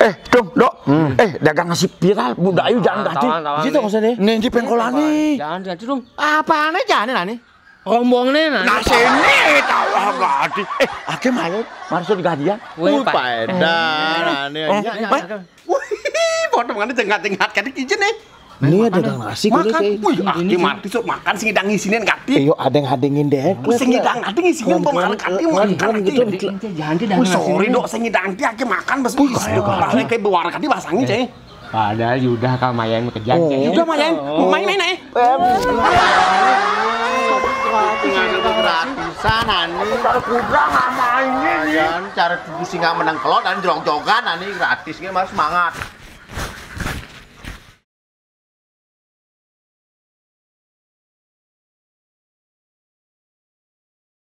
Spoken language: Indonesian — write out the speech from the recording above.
Eh, dong, dok. Eh, dagang nasi viral, Bunda Ayu jangan ganti. Kok sini. Nih, di nih. Jangan ganti dong. Apaan aja nih nani? Rombong nih nah. Nah, sini tahu ah ganti. Eh, ake malu, maksud gajian. Wih, paedan nani. Oh, Iya, iya. Pak. Wih, potongannya tengah-tengah kayak izin nih. Ini ada dagang nasi kudu Makan. sih. Wih, aki mati sok makan sing ngidang ngisinin kati. Iyo ada yang hadengin deh. Sing ngidang kati ngisinin pemakan kati makan gitu. kati. Jangan tidak Wih, sorry dok, sing ngidang kati aki makan bes. Wih, kali kayak bewar kati basangi cai. Padahal Yudah kal mayan kejar. Oh. Udah main, main-main aja. Tinggal itu gratisan nani. Cara kuda nggak mainin. Cara tubuh singa menang kelot dan jong-jongan nani gratis gitu mas semangat.